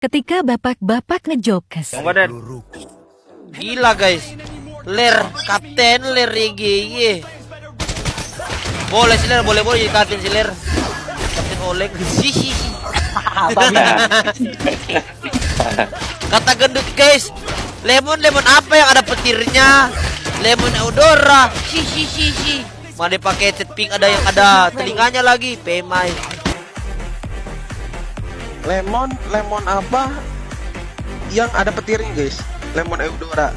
Ketika bapak-bapak ngejokes. Gila guys. Ler kapten ler YGY. Boleh sih ler, boleh boleh kapten sih ler. Kapten Oleg. Kata gendut guys. Lemon lemon apa yang ada petirnya? Lemon Eudora. Hihihi. Mana pakai cat pink ada yang ada telinganya lagi. Pemai. Lemon lemon apa yang ada petirnya guys? Lemon eudora